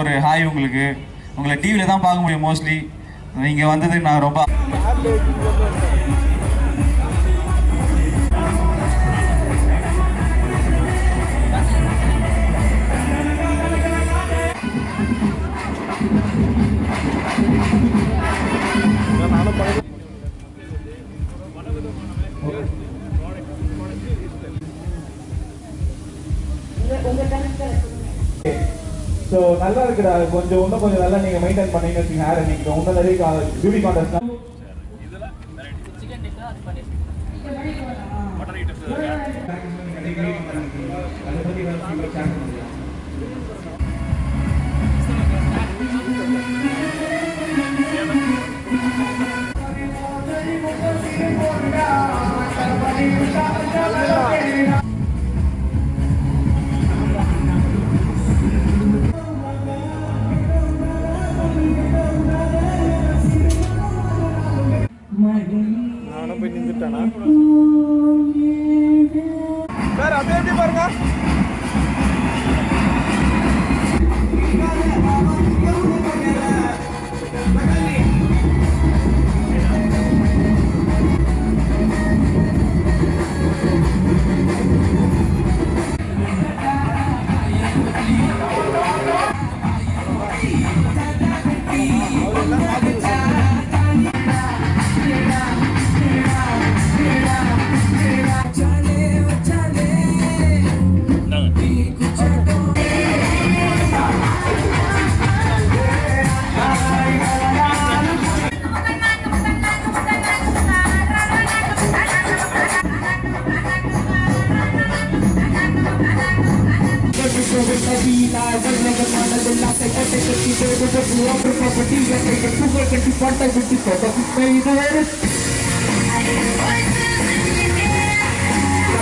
ஒரு ஹாய் உங்களுக்கு. உங்களை டிவியில் தான் பார்க்க முடியும் மோஸ்ட்லி நீங்கள் வந்ததுக்கு நான் ரொம்ப ஸோ நல்லா இருக்குடா. கொஞ்சம் இன்னும் கொஞ்சம் நல்லா நீங்க மெயின்டைன் பண்ணீங்கன்னு வச்சுங்க ஹேர் நீங்க இன்னும் நிறைய பியூட்டி கான்டெஸ்ட் நானும்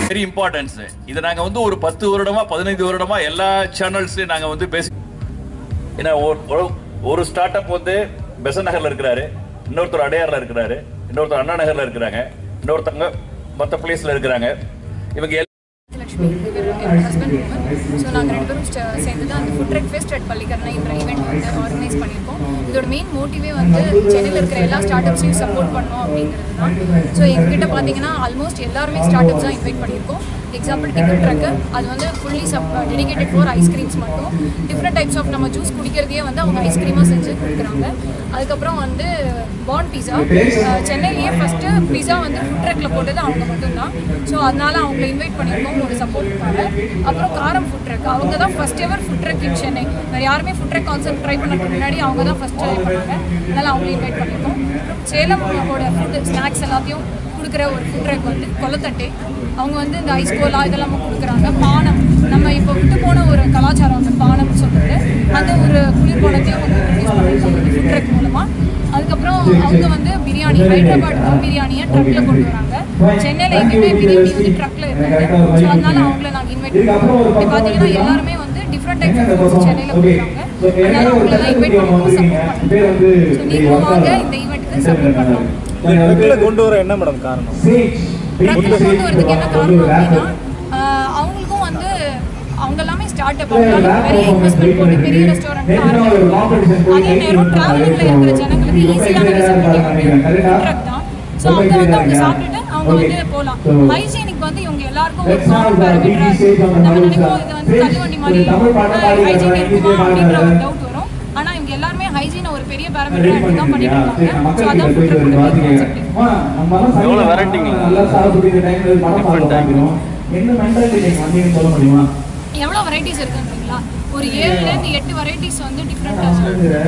வெரி இம்பார்ட்டன்ஸ் இதை நாங்கள் வந்து ஒரு பத்து வருடமா பதினைந்து வருடமா எல்லா சேனல்ஸ்லையும் நாங்கள் வந்து பேசி ஏன்னா ஒரு- ஒரு- ஸ்டார்ட் அப் வந்து பெசன் நகர்ல இருக்கிறாரு இன்னொருத்தர் அடையார்ல இருக்கிறாரு இன்னொருத்தர் அண்ணா நகர்ல இருக்கிறாங்க இன்னொருத்தவங்க மற்ற பிளேஸ்ல இருக்கிறாங்க. இவங்க எல்லா- லக்ஷ்மி இவர் என்னோட ஹஸ்பண்ட் ஸோ நாங்கள் ரெண்டு பேரும் சேர்ந்து தான் அந்த food trek fest at Pallikaranai event வந்து ஆர்கனைஸ் பண்ணியிருக்கோம். இதோட மெயின் மோட்டிவே வந்து சென்னையில் இருக்கிற எல்லா ஸ்டார்ட் அப்ஸையும் சப்போர்ட் பண்ணணும் அப்படிங்கிறது தான் ஸோ எங்ககிட்ட பார்த்தீங்கன்னா ஆல்மோஸ்ட் எல்லாருமே ஸ்டார்ட் அப்ஸ் தான் இன்வைட் பண்ணியிருக்கோம். எக்ஸாம்பிள் டிக்கெட் ட்ரக்கு அது வந்து fully sub dedicated for ice creams மட்டும். டிஃப்ரெண்ட் டைப்ஸ் ஆஃப் நம்ம ஜூஸ் குடிக்கிறதையே வந்து அவங்க ஐஸ்கிரீமாக செஞ்சு கொடுக்குறாங்க. அதுக்கப்புறம் வந்து பான் பீஸா சென்னையிலேயே ஃபஸ்ட்டு பீஸா வந்து ஃபுட் ட்ரக்கில் போட்டது அவங்க மட்டும்தான். ஸோ அதனால அவங்கள இன்வைட் பண்ணியிருக்கோம் ஒரு சப்போர்ட்டுக்காக அப்புறம் காரம் ஃபுட் ட்ரக் அவங்க தான் first ever food truck in Chennai. வேறு யாருமே ஃபுட் ட்ரக் கான்செப்ட் ட்ரை பண்ணதுக்கு முன்னாடி அவங்க தான் ஃபஸ்ட் ட்ரை பண்ணாங்க. அதனால் அவங்கள இன்வைட் பண்ணியிருக்கோம் சேலமோட ஃபுட் ஸ்நாக்ஸ் எல்லாத்தையும் கொடுக்குற ஒரு ஃபுட் ட்ரக் வந்து கொலத்தட்டை அவங்க வந்து இந்த ஐஸ் கோலா இதெல்லாம் கொடுக்குறாங்க. பானம். நம்ம இப்போ விட்டு போன ஒரு கலாச்சாரம் அந்த பானம் சொல்கிறது அந்த ஒரு குளிர்பானத்தையும் அவங்க யூஸ் பண்ணியிருக்காங்க ஃபுட் ட்ரக் மூலமாக அதுக்கப்புறம் அவங்க வந்து பிரியாணி ஹைதராபாத் தம் பிரியாணியை ட்ரக்கில் கொண்டு வராங்க. சென்னையில் எங்கேயுமே பிரியாணி வந்து ட்ரக்கில் இருக்காங்க ஸோ அதனால அவங்கள நாங்கள் இன்வைட் பண்ணுறோம் இப்போ பார்த்தீங்கன்னா எல்லாருமே வந்து டிஃப்ரெண்ட் டைப்ஸ் ஆஃப் ஃபுட்ஸ் சென்னையில் கொடுக்குறாங்க. அதனால தான் இன்வைட் பண்ணுவோம் சப்போர்ட் பண்ணுவோம் ஸோ நீங்களும் வாங்க இந்த ஈவெண்ட்டுக்கு சப்போர்ட் பண்ணலாம். கொண்டு வர என்ன மேடம் காரணம்? ட்ரக்கில் கொண்டு வரதுக்கு என்ன காரணம் அப்படின்னா ஆஹ் அவங்களுக்கும் வந்து அவங்க எல்லாமே ஸ்டார்ட் அப் பெரிய இன்வெஸ்ட்மெண்ட் போட்டு பெரிய ரெஸ்டாரண்ட் ஆரம்பிக்கும் அதே நேரம் டிராவலிங்ல இருக்கிற ஜனங்களுக்கு ஈஸியான ஃபெசிலிட்டி ட்ரக் தான் ஸோ அங்கே வந்து அவங்க சாப்பிட்டுட்டு அவங்க வந்து போகலாம் ஹைஜீனிக் வந்து இவங்க எல்லாருக்கும் ஒரு காமன் நம்ம நினைப்போம் இது வந்து தள்ளுவண்டி மாதிரி ஹைஜீன் இருக்குமா அப்படின்ற ஒரு டவுட் பெரிய பேராமீட்டர் எடுத்து தான் பண்ணிட்டு இருக்காங்க. ஸோ அதான் ஃபுட் ட்ரக் எவ்வளோ வெரைட்டிங்க நல்லா சாப்பிட்டு இந்த டைம்ல படம் பார்க்க பார்க்கிறோம் என்ன மென்டாலிட்டி நீங்க வந்தீங்கன்னு சொல்ல முடியுமா? எவ்வளோ வெரைட்டிஸ் இருக்குன்றீங்களா? ஒரு ஏழுலேருந்து எட்டு வெரைட்டிஸ் வந்து டிஃப்ரெண்ட்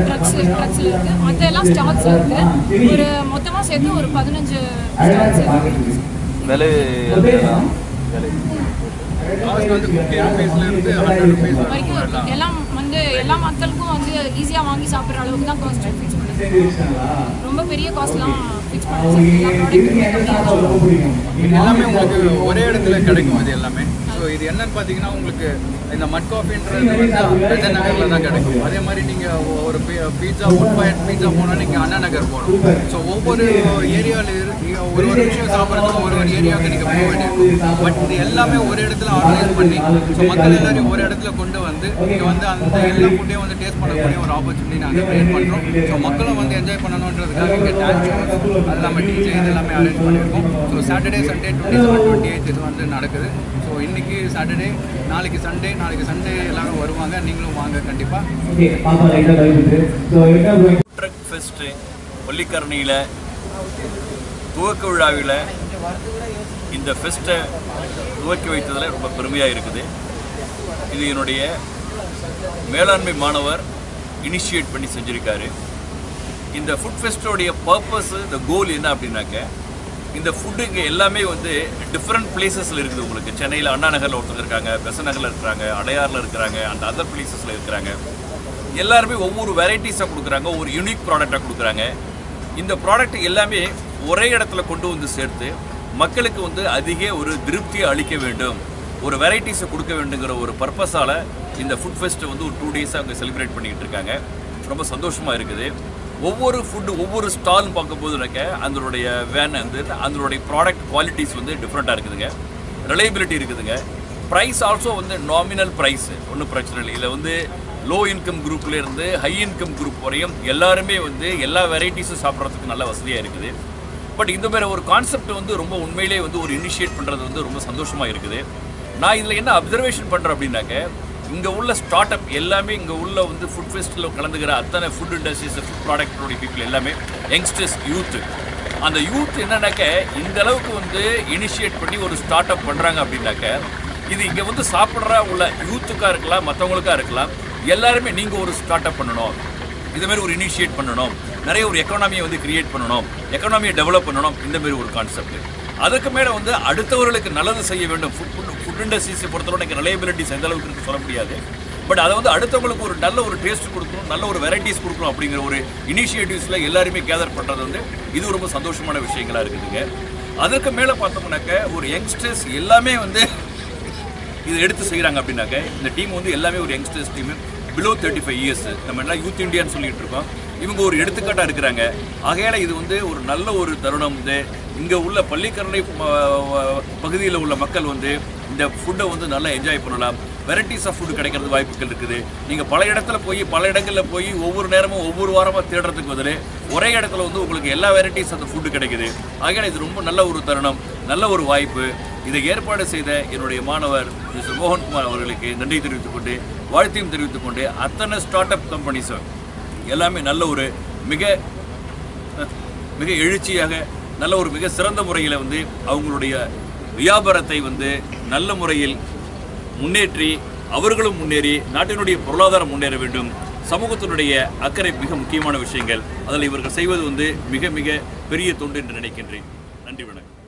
ட்ரக்ஸ் ட்ரக்ஸில் இருக்குது மற்ற எல்லாம் ஸ்டாக்ஸில் இருக்குது ஒரு மொத்தமாக சேர்த்து ஒரு பதினஞ்சு ஸ்டாக்ஸ் இருக்குது. எல்லாம் வந்து எல்லா மக்களுக்கும் வந்து ஈஸியாக வாங்கி சாப்பிட்ற அளவுக்கு தான் காஸ்ட் ஃபிக்ஸ் பண்ணுறது ரொம்ப பெரிய காஸ்ட்லாம் ஃபிக்ஸ் பண்ணுறது தான் எல்லாமே உங்களுக்கு ஒரே இடத்துல கிடைக்கும் அது எல்லாமே? ஸோ இது என்னன்னு பார்த்தீங்கன்னா உங்களுக்கு இந்த மட் காஃபின்றது வந்து பெசன் நகரில் தான் கிடைக்கும். அதே மாதிரி நீங்கள் ஒரு பீட்சா ஃபுட் பாயிண்ட் பீட்சா போனால் நீங்கள் அண்ணா நகர் போகணும். ஸோ ஒவ்வொரு ஏரியாவில் ஒரு ஒரு விஷயம் சாப்பிட்றதுக்கு ஒரு ஒரு ஏரியாவுக்கு நீங்கள் போக வேண்டியிருக்கும் பட் இது எல்லாமே ஒரு இடத்துல ஆர்கனைஸ் பண்ணி ஸோ மக்கள் எல்லாரையும் ஒரு இடத்துல கொண்டு வந்து இங்கே வந்து அந்த எல்லா ஃபுட்டையும் வந்து டேஸ்ட் பண்ணக்கூடிய ஒரு ஆப்பர்ச்சுனிட்டி நாங்கள் க்ரியேட் பண்ணுறோம் ஸோ மக்களும் வந்து என்ஜாய் பண்ணணுன்றதுக்காக இங்கே டான்ஸ் எல்லாமே அது டிஜே இது எல்லாமே அரேஞ்ச் பண்ணியிருக்கோம் so Saturday Sunday twenty seven twenty eight இது வந்து நடக்குது. ஸோ இன்னைக்கு சாட்டர்டே நாளைக்கு சண்டே நாளைக்கு சண்டே எல்லாமே வருவாங்க. நீங்களும் வாங்க கண்டிப்பாக ட்ரக் ஃபெஸ்ட்டு பள்ளிக்கரணையில் துவக்க விழாவில் இந்த ஃபெஸ்ட்டை துவக்கி வைத்ததில் ரொம்ப பெருமையாக இருக்குது. இது என்னுடைய மேலாண்மை மாணவர் இனிஷியேட் பண்ணி செஞ்சுருக்காரு. இந்த ஃபுட் ஃபெஸ்ட்டோடைய பர்பஸ் இந்த கோல் என்ன அப்படின்னாக்க இந்த ஃபுட்டு இங்கே எல்லாமே வந்து டிஃப்ரெண்ட் பிளேசஸில் இருக்குது உங்களுக்கு. சென்னையில் அண்ணா நகரில் ஒருத்தர் இருக்காங்க பெச நகரில் இருக்கிறாங்க அடையாரில் இருக்கிறாங்க அந்த அதர் பிளேசஸில் இருக்கிறாங்க. எல்லாருமே ஒவ்வொரு வெரைட்டிஸாக கொடுக்குறாங்க ஒரு யூனிக் ப்ராடக்டாக கொடுக்குறாங்க. இந்த ப்ராடக்ட் எல்லாமே ஒரே இடத்துல கொண்டு வந்து சேர்த்து மக்களுக்கு வந்து அதிக ஒரு திருப்தியை அளிக்க வேண்டும். ஒரு வெரைட்டிஸை கொடுக்க வேண்டுங்கிற ஒரு பர்பஸால் இந்த ஃபுட் ஃபெஸ்ட்டை வந்து ஒரு டூ டேஸாக அவங்க செலிப்ரேட் பண்ணிக்கிட்டு இருக்காங்க. ரொம்ப சந்தோஷமாக இருக்குது. ஒவ்வொரு ஃபுட்டு ஒவ்வொரு ஸ்டால்னு பார்க்கும்போதுனாக்க அதனுடைய வேன் வந்து அதனுடைய ப்ராடக்ட் குவாலிட்டிஸ் வந்து டிஃப்ரெண்ட்டாக இருக்குதுங்க. ரிலையபிலிட்டி இருக்குதுங்க. ப்ரைஸ் ஆல்சோ வந்து நாமினல் ப்ரைஸ் ஒன்றும் பிரச்சனை இல்லை. இதில் வந்து லோ இன்கம் குரூப்லேருந்து ஹை இன்கம் குரூப் வரையும் எல்லாருமே வந்து எல்லா வெரைட்டிஸும் சாப்பிட்றதுக்கு நல்ல வசதியாக இருக்குது. பட் இந்த மாதிரி ஒரு கான்செப்ட் வந்து ரொம்ப உண்மையிலே வந்து ஒரு இனிஷியேட் பண்ணுறது வந்து ரொம்ப சந்தோஷமாக இருக்குது. நான் இதில் என்ன அப்சர்வேஷன் பண்ணுறேன் அப்படின்னாக்க இங்கே உள்ள ஸ்டார்ட் அப் எல்லாமே இங்கே உள்ள வந்து ஃபுட் ஃபெஸ்டிவலில் கலந்துக்கிற அத்தனை ஃபுட் இண்டஸ்ட்ரீஸ் ஃபுட் ப்ராடக்டோடைய பீப்புள் எல்லாமே யங்ஸ்டர்ஸ் யூத்து அந்த யூத் என்னன்னாக்க இந்த அளவுக்கு வந்து இனிஷியேட் பண்ணி ஒரு ஸ்டார்ட் அப் பண்ணுறாங்க அப்படின்னாக்க இது இங்கே வந்து சாப்பிட்ற உள்ள யூத்துக்காக இருக்கலாம் மற்றவங்களுக்காக இருக்கலாம் எல்லாருமே நீங்கள் ஒரு ஸ்டார்ட் அப் பண்ணணும் இதுமாரி ஒரு இனிஷியேட் பண்ணணும். நிறைய ஒரு எக்கானமியை வந்து கிரியேட் பண்ணணும். எக்கானமியை டெவலப் பண்ணணும். இந்தமாரி ஒரு கான்செப்ட் அதுக்கு மேலே வந்து அடுத்தவர்களுக்கு நல்லது செய்ய வேண்டும். ஃபுட் ஃபுட் இண்டஸ்ட்ரீஸை பொறுத்தவரை எனக்கு ரிலையபிலிட்டிஸ் எந்த அளவுக்கு இருக்குன்னு சொல்ல முடியாது. பட் அதை வந்து அடுத்தவங்களுக்கு ஒரு நல்ல ஒரு டேஸ்ட் கொடுக்கணும் நல்ல ஒரு வெரைட்டிஸ் கொடுக்கணும் அப்படிங்கிற ஒரு இனிஷியேட்டிவ்ஸில் எல்லாருமே கேதர் பண்ணுறது வந்து இது ரொம்ப சந்தோஷமான விஷயங்களாக இருக்குதுங்க. அதுக்கு மேலே பார்த்தோம்னாக்க ஒரு யங்ஸ்டர்ஸ் எல்லாமே வந்து இது எடுத்து செய்கிறாங்க அப்படின்னாக்க இந்த டீம் வந்து எல்லாமே ஒரு youngsters team below thirty five years நம்ம என்ன யூத் இந்தியான்னு சொல்லிட்டு இருக்கோம். இவங்க ஒரு எடுத்துக்காட்டாக இருக்கிறாங்க. ஆகையால் இது வந்து ஒரு நல்ல ஒரு தருணம் வந்து இங்கே உள்ள பள்ளிக்கரணை பகுதியில் உள்ள மக்கள் வந்து இந்த ஃபுட்டை வந்து நல்லா என்ஜாய் பண்ணலாம். வெரைட்டிஸ் ஆஃப் ஃபுட் கிடைக்கிறது வாய்ப்புகள் இருக்குது. நீங்கள் பல இடத்துல போய் பல இடங்களில் போய் ஒவ்வொரு நேரமும் ஒவ்வொரு வாரமாக தேடுறதுக்கு பதில் ஒரே இடத்துல வந்து உங்களுக்கு எல்லா வெரைட்டிஸ் அந்த ஃபுட்டு கிடைக்குது. ஆகையால் இது ரொம்ப நல்ல ஒரு தருணம் நல்ல ஒரு வாய்ப்பு. இதை ஏற்பாடு செய்த என்னுடைய மாணவர் மிஸ்டர் மோகன்குமார் அவர்களுக்கு நன்றி தெரிவித்துக் கொண்டு வாழ்த்தையும் தெரிவித்துக் கொண்டு அத்தனை ஸ்டார்ட் அப் கம்பெனிஸும் எல்லாமே நல்ல ஒரு மிக மிக எழுச்சியாக நல்ல ஒரு மிக சிறந்த முறையில் வந்து அவங்களுடைய வியாபாரத்தை வந்து நல்ல முறையில் முன்னேற்றி அவர்களும் முன்னேறி நாட்டினுடைய பொருளாதாரம் முன்னேற வேண்டும். சமூகத்தினுடைய அக்கறை மிக முக்கியமான விஷயங்கள். அதில் இவர்கள் செய்வது வந்து மிக மிக பெரிய தொண்டு என்று நினைக்கின்றேன். நன்றி வணக்கம்.